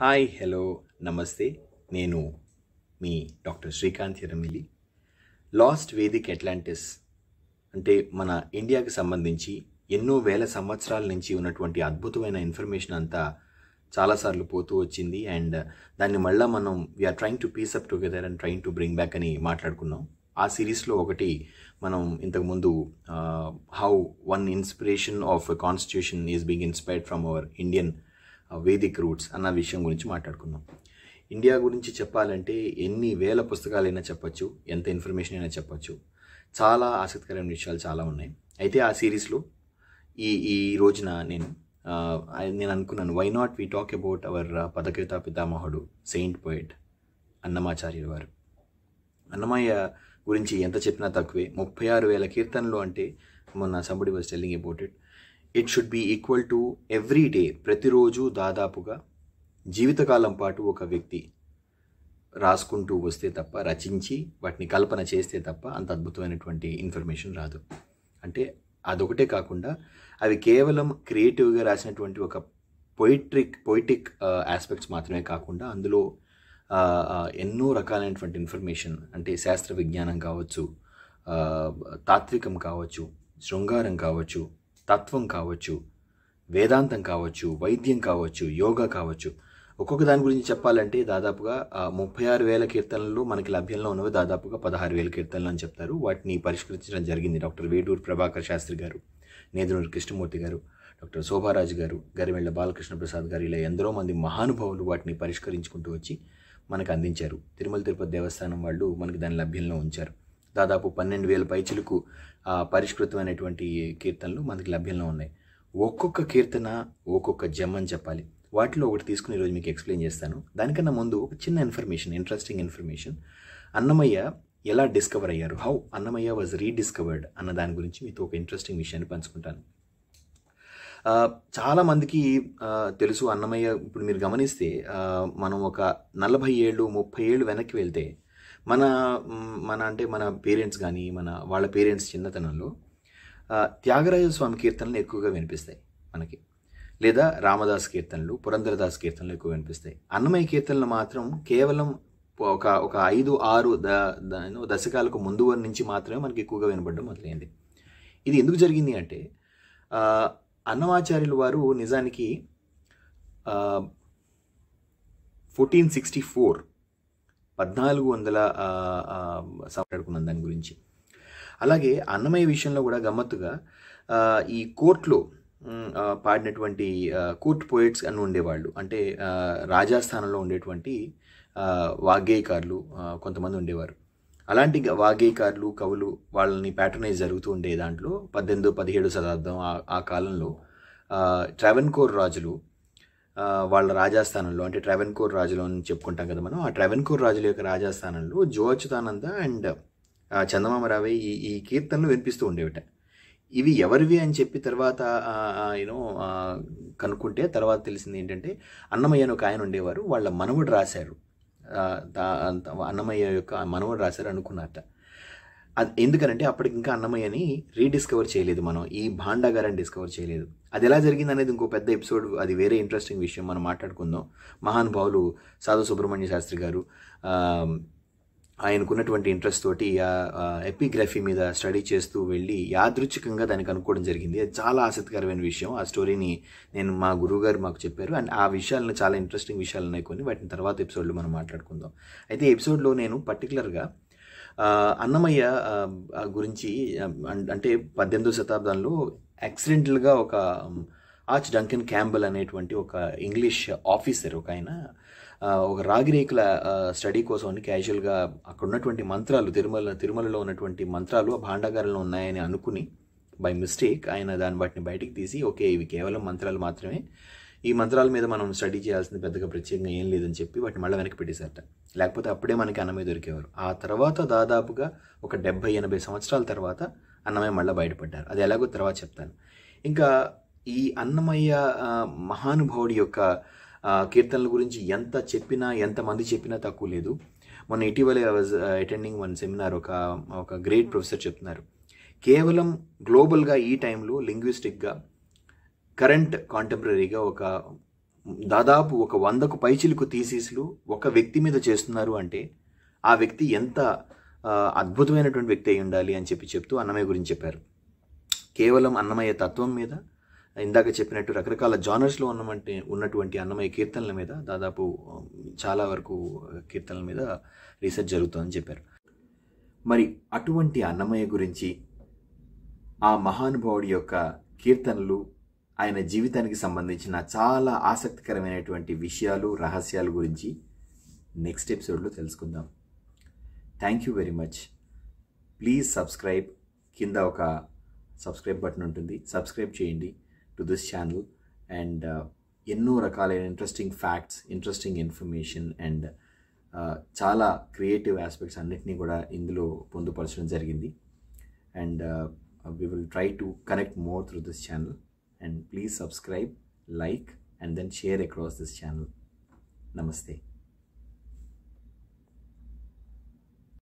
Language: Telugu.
హాయ్ హలో నమస్తే. నేను మీ doctor Srikanth Eramilli last Vedic Atlantis అంటే మన ఇండియాకి సంబంధించి ఎన్నో వేల సంవత్సరాల నుంచి ఉన్నటువంటి అద్భుతమైన ఇన్ఫర్మేషన్ అంతా చాలాసార్లు పోతూ వచ్చింది. అండ్ దాన్ని మళ్ళీ మనం we're trying to piece up together and trying to bring back అని మాట్లాడుకున్నాం. ఆ సిరీస్లో ఒకటి మనం ఇంతకుముందు how one inspiration of constitution is being inspired from our Indian Vedic roots అన్న విషయం గురించి మాట్లాడుకుందాం ఇండియా గురించి చెప్పాలంటే ఎన్ని వేల పుస్తకాలైనా చెప్పొచ్చు ఎంత ఇన్ఫర్మేషన్ అయినా చెప్పొచ్చు. చాలా ఆసక్తికరమైన విషయాలు చాలా ఉన్నాయి. అయితే ఆ సిరీస్లో ఈ ఈ రోజున నేను నేను అనుకున్నాను why not we talk about our పదకృత పితామహుడు సెయింట్ పోయిట్ అన్నమాచార్యుల వారు? అన్నమయ్య గురించి ఎంత చెప్పినా తక్కువే. ముప్పై ఆరు వేల కీర్తనలు అంటే మొన్న somebody was telling about it it should be equal to every day ప్రతిరోజు దాదాపుగా జీవితకాలం పాటు ఒక వ్యక్తి రాసుకుంటూ వస్తే తప్ప రచించి వాటిని కల్పన చేస్తే తప్ప అంత అద్భుతమైనటువంటి ఇన్ఫర్మేషన్ రాదు. అంటే అదొకటే కాకుండా అవి కేవలం క్రియేటివ్గా రాసినటువంటి ఒక పొయిట్రిక్ పొయిటిక్ ఆస్పెక్ట్స్ మాత్రమే కాకుండా అందులో uh, uh, ఎన్నో రకాలైనటువంటి ఇన్ఫర్మేషన్ అంటే శాస్త్ర విజ్ఞానం కావచ్చు uh, తాత్వికం కావచ్చు శృంగారం కావచ్చు తత్వం కావచ్చు వేదాంతం కావచ్చు వైద్యం కావచ్చు యోగా కావచ్చు. ఒక్కొక్క దాని గురించి చెప్పాలంటే దాదాపుగా ముప్పై ఆరు వేల కీర్తనలు మనకి లభ్యంలో ఉన్నవి దాదాపుగా పదహారు వేల కీర్తనలు అని చెప్తారు. వాటిని పరిష్కరించడం జరిగింది డాక్టర్ వేడూరు ప్రభాకర్ శాస్త్రి గారు నేదునూరు కృష్ణమూర్తి గారు డాక్టర్ శోభారాజు గారు గరిమెళ్ళ బాలకృష్ణ ప్రసాద్ గారు ఇలా ఎందరో మంది మహానుభావులు వాటిని పరిష్కరించుకుంటూ వచ్చి మనకు అందించారు. తిరుమల తిరుపతి దేవస్థానం వాళ్ళు మనకి దాని లభ్యంలో ఉంచారు. దాదాపు పన్నెండు వేల పైచులకు ఆ, పరిష్కృతమైనటువంటి కీర్తనలు మనకి లభ్యంలో ఉన్నాయి. ఒక్కొక్క కీర్తన ఒక్కొక్క జమ్ అని చెప్పాలి. వాటిలో ఒకటి తీసుకుని ఈరోజు మీకు ఎక్స్ప్లెయిన్ చేస్తాను. దానికన్నా ముందు ఒక చిన్న ఇన్ఫర్మేషన్ ఇంట్రెస్టింగ్ ఇన్ఫర్మేషన్. అన్నమయ్య ఎలా డిస్కవర్ అయ్యారు? హౌ అన్నమయ్య వాజ్ రీడిస్కవర్డ్ అన్న దాని గురించి మీతో ఒక ఇంట్రెస్టింగ్ విషయాన్ని పంచుకుంటాను. చాలామందికి చాలా మందికి తెలుసు అన్నమయ్య ఇప్పుడు మీరు గమనిస్తే మనం ఒక నలభై ఏళ్ళు ముప్పై ఏళ్ళు వెనక్కి వెళ్తే మన మన అంటే మన పేరెంట్స్ కానీ మన వాళ్ళ పేరెంట్స్ చిన్నతనంలో త్యాగరాజ స్వామి కీర్తనలు ఎక్కువగా వినిపిస్తాయి మనకి. లేదా రామదాస్ కీర్తనలు పురంధరదాస్ కీర్తనలు ఎక్కువ వినిపిస్తాయి. అన్నమయ్య కీర్తనలు మాత్రం కేవలం ఒక ఒక ఐదు ఆరు ద దశకాలకు ముందు నుంచి మాత్రమే మనకి ఎక్కువగా వినపడడం మొదలైంది. ఇది ఎందుకు జరిగింది అంటే అన్నమాచార్యులు వారు నిజానికి ఫోర్టీన్ సిక్స్టీ ఫోర్ పద్నాలుగు వందల మాట్లాడుకున్నాను దాని గురించి. అలాగే అన్నమయ్య విషయంలో కూడా గమ్మత్తుగా ఈ కోర్టులో పాడినటువంటి కోర్ట్ పోయిట్స్ అని ఉండేవాళ్ళు. అంటే రాజస్థానంలో రాజాస్థానంలో ఉండేటువంటి వాగ్గేయకారులు కొంతమంది ఉండేవారు. అలాంటి గ- వాగ్గేయకారులు కవులు వాళ్ళని ప్యాటర్నైజ్ జరుగుతూ ఉండే దాంట్లో పద్దెనిమిదో పదిహేడు శతాబ్దం ఆ- కాలంలో ట్రావెన్కోర్ రాజులు వాళ్ళ రాజాస్థానంలో అంటే ట్రావెన్కోర్ రాజులు అని చెప్పుకుంటాం కదా మనం ఆ ట్రావెన్కోర్ రాజుల యొక్క రాజాస్థానంలో జో అండ్ చందమామ రావే ఈ ఈ కీర్తనలు వినిపిస్తూ ఉండేవిట. ఇవి ఎవరివి అని చెప్పి తర్వాత యూనో కనుక్కుంటే తర్వాత తెలిసింది ఏంటంటే అన్నమయ్య అని ఒక ఆయన ఉండేవారు వాళ్ళ మనవడు రాశారు. అన్నమయ్య యొక్క మనవడు రాశారు అనుకున్నారట. అది ఎందుకనంటే అప్పటికి ఇంకా అన్నమయ్యని రీడిస్కవర్ చేయలేదు మనం. ఈ భాండాగారాన్ని డిస్కవర్ చేయలేదు. అది ఎలా జరిగింది అనేది ఇంకో పెద్ద ఎపిసోడ్ అది వేరే ఇంట్రెస్టింగ్ విషయం మనం మాట్లాడుకుందాం. మహానుభావులు సాధు సుబ్రహ్మణ్య శాస్త్రి గారు ఆయనకున్నటువంటి ఇంట్రెస్ట్ తోటి ఆ ఎపిగ్రఫీ మీద స్టడీ చేస్తూ వెళ్ళి యాదృచ్ఛికంగా దాన్ని అనుకోవడం జరిగింది. అది చాలా ఆసక్తికరమైన విషయం. ఆ స్టోరీని నేను మా గురువు గారు మాకు చెప్పారు. అండ్ ఆ విషయాలను చాలా ఇంట్రెస్టింగ్ విషయాలు ఉన్నాయి కొన్ని. వాటిని తర్వాత ఎపిసోడ్లో మనం మాట్లాడుకుందాం. అయితే ఎపిసోడ్లో నేను పర్టికులర్గా అన్నమయ్య గురించి అంటే పద్దెనిమిదో శతాబ్దంలో యాక్సిడెంటల్గా ఒక ఆర్చ్ డంకన్ క్యాంబల్ అనేటువంటి ఒక ఇంగ్లీష్ ఆఫీసర్ ఒక ఆయన ఒక రాగిరేకుల స్టడీ కోసం అని క్యాజువల్గా అక్కడ ఉన్నటువంటి మంత్రాలు తిరుమల తిరుమలలో ఉన్నటువంటి మంత్రాలు ఆ భాండాగారంలో ఉన్నాయని అనుకుని బై మిస్టేక్ ఆయన దాన్ని వాటిని బయటికి తీసి ఓకే ఇవి కేవలం మంత్రాలు మాత్రమే ఈ మంత్రాల మీద మనం స్టడీ చేయాల్సింది పెద్దగా ప్రత్యేకంగా ఏం లేదని చెప్పి వాటిని మళ్ళీ వెనక్కి పెట్టేశారట. లేకపోతే అప్పుడే మనకి అన్నమయ్య దొరికేవారు. ఆ తర్వాత దాదాపుగా ఒక డెబ్బై ఎనభై సంవత్సరాల తర్వాత అన్నమయ్య మళ్ళీ బయటపడ్డారు. అది ఎలాగో తర్వాత చెప్తాను. ఇంకా ఈ అన్నమయ్య మహానుభావుడి యొక్క కీర్తనల గురించి ఎంత చెప్పినా ఎంతమంది చెప్పినా తక్కువ లేదు. మొన్న ఇటీవల వాజ్ అటెండింగ్ వన్ సెమినార్ ఒక ఒక గ్రేట్ ప్రొఫెసర్ చెప్తున్నారు. కేవలం గ్లోబల్గా ఈ టైంలో లింగ్విస్టిక్గా కరెంట్ కాంటెంపరీగా ఒక దాదాపు ఒక వందకు పైచిలుకు థీసీస్లు ఒక వ్యక్తి మీద చేస్తున్నారు అంటే ఆ వ్యక్తి ఎంత అద్భుతమైనటువంటి వ్యక్తి అయి ఉండాలి అని చెప్పి చెప్తూ అన్నమయ్య గురించి చెప్పారు. కేవలం అన్నమయ్య తత్వం మీద ఇందాక చెప్పినట్టు రకరకాల జానర్స్లో ఉన్నమంటే ఉన్నటువంటి అన్నమయ్య కీర్తనల మీద దాదాపు చాలా వరకు కీర్తనల మీద రీసెర్చ్ జరుగుతుందని చెప్పారు. మరి అటువంటి అన్నమయ్య గురించి ఆ మహానుభావుడి యొక్క కీర్తనలు ఆయన జీవితానికి సంబంధించిన చాలా ఆసక్తికరమైనటువంటి విషయాలు రహస్యాల గురించి నెక్స్ట్ ఎపిసోడ్లో తెలుసుకుందాం. Thank you very much please subscribe కింద ఒక సబ్స్క్రైబ్ బటన్ ఉంటుంది. సబ్స్క్రైబ్ చేయండి టు దిస్ ఛానల్ అండ్ ఎన్నో రకాలైన interesting facts interesting information and చాలా క్రియేటివ్ ఆస్పెక్ట్స్ అన్నిటినీ కూడా ఇందులో పొందుపరచడం జరిగింది. And we will try to connect more through this channel and please subscribe like and then share across this channel. Namaste